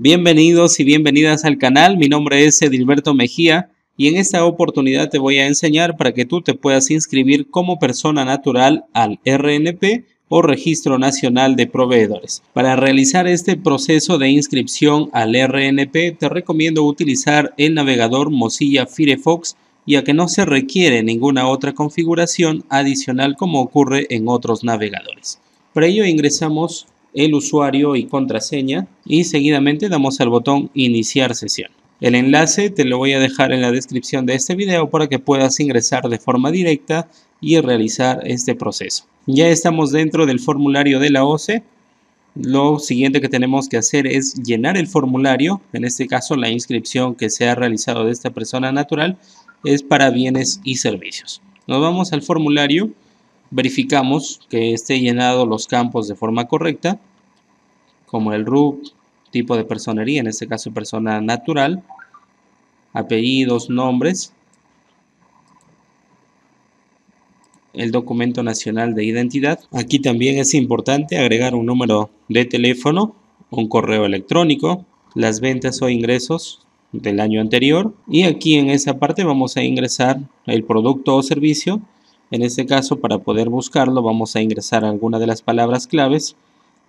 Bienvenidos y bienvenidas al canal, mi nombre es Edilberto Mejía y en esta oportunidad te voy a enseñar para que tú te puedas inscribir como persona natural al RNP o Registro Nacional de Proveedores. Para realizar este proceso de inscripción al RNP te recomiendo utilizar el navegador Mozilla Firefox ya que no se requiere ninguna otra configuración adicional como ocurre en otros navegadores. Para ello ingresamos el usuario y contraseña y seguidamente damos al botón iniciar sesión. El enlace te lo voy a dejar en la descripción de este video para que puedas ingresar de forma directa y realizar este proceso. Ya estamos dentro del formulario de la OCE. Lo siguiente que tenemos que hacer es llenar el formulario, en este caso la inscripción que se ha realizado de esta persona natural es para bienes y servicios. Nos vamos al formulario verificamos que esté llenado los campos de forma correcta, como el RUC, tipo de personería, en este caso persona natural, apellidos, nombres, el documento nacional de identidad. Aquí también es importante agregar un número de teléfono, un correo electrónico, las ventas o ingresos del año anterior y aquí en esa parte vamos a ingresar el producto o servicio en este caso, para poder buscarlo, vamos a ingresar alguna de las palabras claves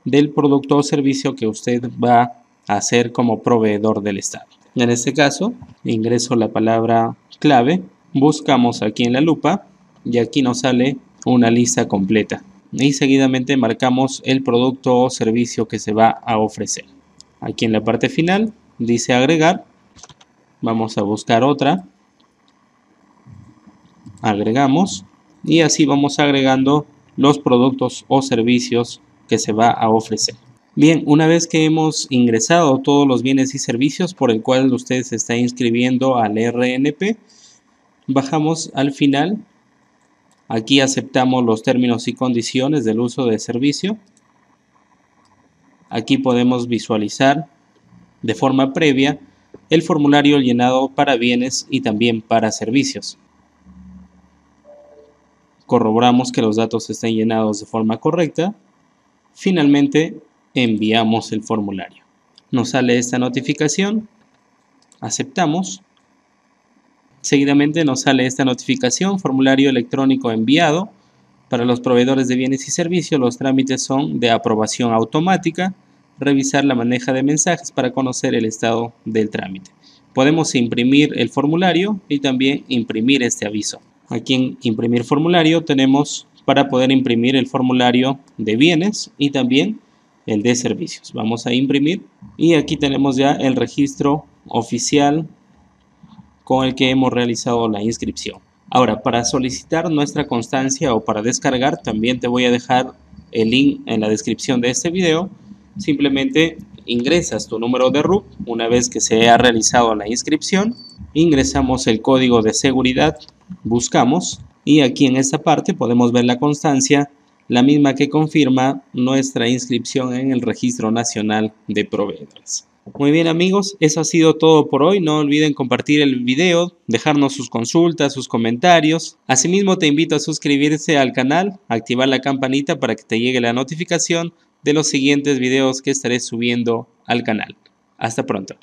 del producto o servicio que usted va a hacer como proveedor del Estado. En este caso, ingreso la palabra clave, buscamos aquí en la lupa y aquí nos sale una lista completa. Y seguidamente marcamos el producto o servicio que se va a ofrecer. Aquí en la parte final dice agregar. Vamos a buscar otra. Agregamos y así vamos agregando los productos o servicios que se va a ofrecer. Bien, una vez que hemos ingresado todos los bienes y servicios por el cual usted se está inscribiendo al RNP, bajamos al final. Aquí aceptamos los términos y condiciones del uso de servicio. Aquí podemos visualizar de forma previa el formulario llenado para bienes y también para servicios corroboramos que los datos estén llenados de forma correcta, finalmente enviamos el formulario. Nos sale esta notificación, aceptamos, seguidamente nos sale esta notificación, formulario electrónico enviado, para los proveedores de bienes y servicios los trámites son de aprobación automática, revisar la maneja de mensajes para conocer el estado del trámite. Podemos imprimir el formulario y también imprimir este aviso. Aquí en imprimir formulario tenemos para poder imprimir el formulario de bienes y también el de servicios. Vamos a imprimir y aquí tenemos ya el registro oficial con el que hemos realizado la inscripción. Ahora, para solicitar nuestra constancia o para descargar, también te voy a dejar el link en la descripción de este video. Simplemente ingresas tu número de RUC una vez que se ha realizado la inscripción. Ingresamos el código de seguridad buscamos y aquí en esta parte podemos ver la constancia, la misma que confirma nuestra inscripción en el Registro Nacional de Proveedores. Muy bien amigos, eso ha sido todo por hoy. No olviden compartir el video, dejarnos sus consultas, sus comentarios. Asimismo te invito a suscribirse al canal, activar la campanita para que te llegue la notificación de los siguientes videos que estaré subiendo al canal. Hasta pronto.